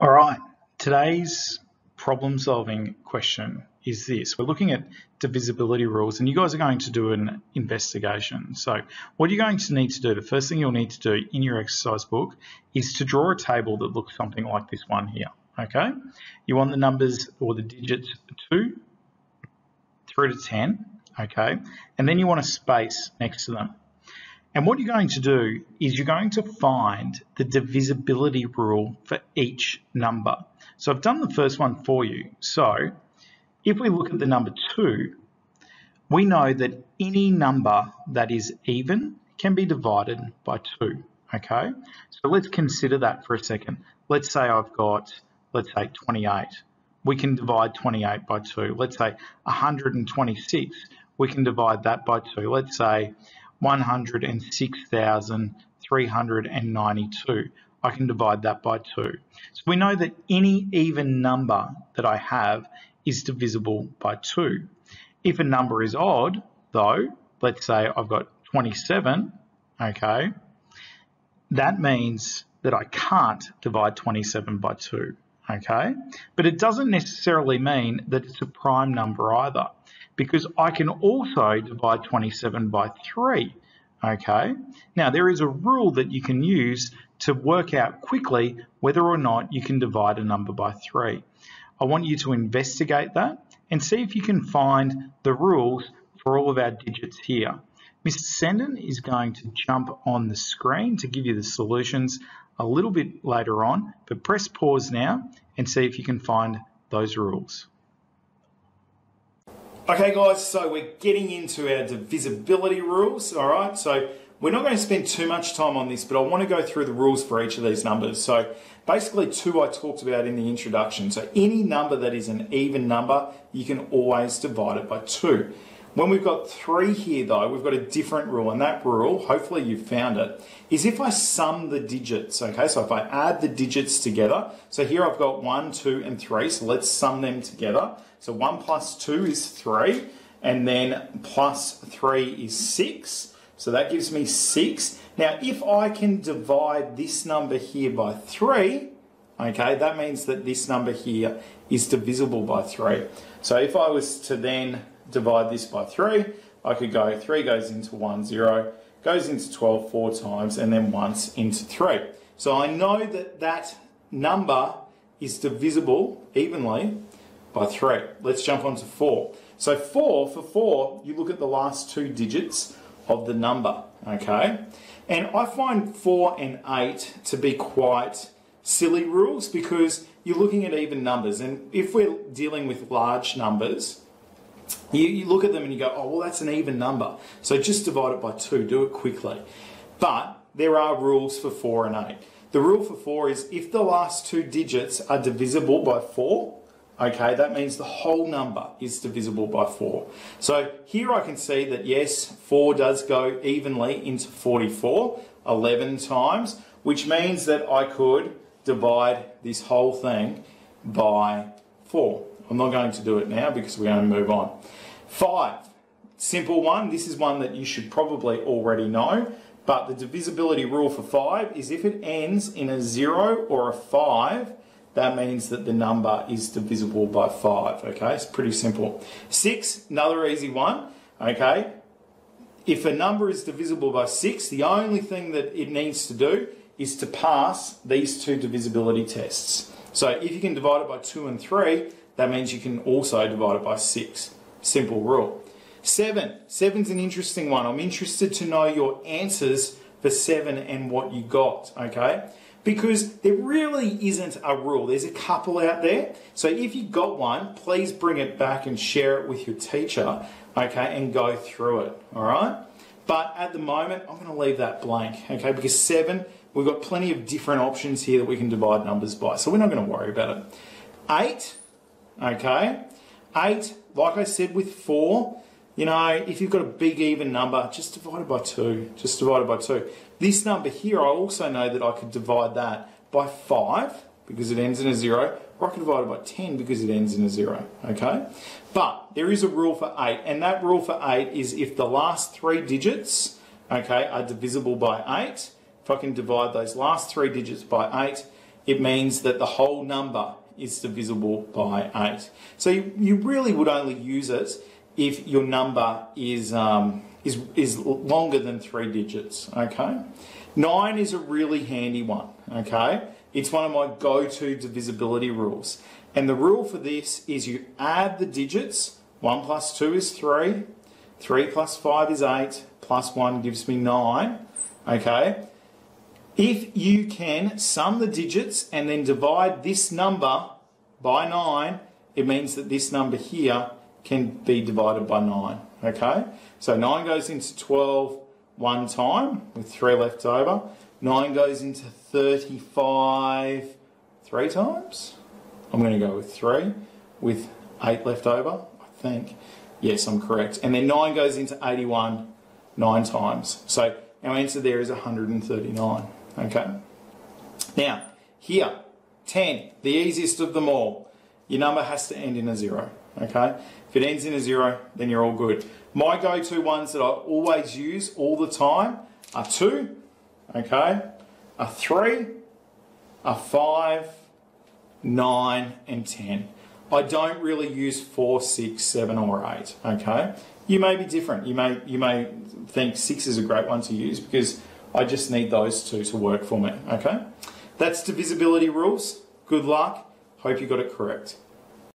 All right, today's problem solving question is this. We're looking at divisibility rules and you guys are going to do an investigation. So what you're going to need to do, the first thing you'll need to do in your exercise book is to draw a table that looks something like this one here, okay? You want the numbers or the digits 2 through to 10, okay? And then you want a space next to them. And what you're going to do is you're going to find the divisibility rule for each number. So I've done the first one for you. So if we look at the number 2, we know that any number that is even can be divided by 2, okay? So let's consider that for a second. Let's say I've got, let's say 28. We can divide 28 by 2. Let's say 126. We can divide that by 2. Let's say 106,392. I can divide that by 2. So we know that any even number that I have is divisible by 2. If a number is odd, though, let's say I've got 27, okay, that means that I can't divide 27 by 2, okay? But it doesn't necessarily mean that it's a prime number either because I can also divide 27 by 3. Okay, now there is a rule that you can use to work out quickly whether or not you can divide a number by 3. I want you to investigate that and see if you can find the rules for all of our digits here. Mr. Senden is going to jump on the screen to give you the solutions a little bit later on, but press pause now and see if you can find those rules. Okay guys, so we're getting into our divisibility rules, all right? So we're not going to spend too much time on this, but I want to go through the rules for each of these numbers. So basically two I talked about in the introduction. So any number that is an even number, you can always divide it by two. When we've got three here though, we've got a different rule, and that rule, hopefully you've found it, is if I sum the digits, okay? So if I add the digits together, so here I've got one, two, and three, so let's sum them together. So one plus two is three, and then plus three is six. So that gives me six. Now, if I can divide this number here by three, okay, that means that this number here is divisible by three. So if I was to then divide this by 3, I could go 3 goes into 1, 0, goes into 12 four times, and then once into 3. So I know that that number is divisible evenly by 3. Let's jump on to 4. So 4, for 4, you look at the last two digits of the number, okay? And I find 4 and 8 to be quite silly rules because you're looking at even numbers. And if we're dealing with large numbers, you, you look at them and you go, oh, well, that's an even number. So just divide it by two, do it quickly. But there are rules for four and eight. The rule for four is if the last two digits are divisible by four, okay, that means the whole number is divisible by four. So here I can see that yes, four does go evenly into 44, 11 times, which means that I could divide this whole thing by four. I'm not going to do it now because we're going to move on. Five, simple one. This is one that you should probably already know, but the divisibility rule for five is if it ends in a zero or a five, that means that the number is divisible by five. Okay, it's pretty simple. Six, another easy one. Okay, if a number is divisible by six, the only thing that it needs to do is to pass these two divisibility tests. So if you can divide it by two and three, that means you can also divide it by 6. Simple rule. 7. 7's an interesting one. I'm interested to know your answers for 7 and what you got, okay? Because there really isn't a rule. There's a couple out there. So if you got one, please bring it back and share it with your teacher, okay, and go through it, all right? But at the moment, I'm going to leave that blank, okay, because 7, we've got plenty of different options here that we can divide numbers by, so we're not going to worry about it. 8, Okay? 8, like I said with 4, you know, if you've got a big even number, just divide it by 2. Just divide it by 2. This number here, I also know that I could divide that by 5 because it ends in a 0, or I can divide it by 10 because it ends in a 0. Okay? But there is a rule for 8, and that rule for 8 is if the last three digits, okay, are divisible by 8, if I can divide those last three digits by 8, it means that the whole number is divisible by 8. So you, you really would only use it if your number is, um, is, is longer than three digits, okay? 9 is a really handy one, okay? It's one of my go-to divisibility rules. And the rule for this is you add the digits. 1 plus 2 is 3. 3 plus 5 is 8. Plus 1 gives me 9. Okay? If you can sum the digits and then divide this number by 9, it means that this number here can be divided by 9. Okay? So 9 goes into 12 one time with 3 left over. 9 goes into 35 three times. I'm going to go with 3 with 8 left over, I think. Yes, I'm correct. And then 9 goes into 81 nine times. So our answer there is 139. Okay. Now, here, 10, the easiest of them all. Your number has to end in a zero. Okay. If it ends in a zero, then you're all good. My go-to ones that I always use all the time are two, okay, a three, a five, nine, and ten. I don't really use four, six, seven, or eight. Okay, you may be different. You may you may think six is a great one to use because I just need those two to work for me. Okay, that's divisibility rules. Good luck. Hope you got it correct.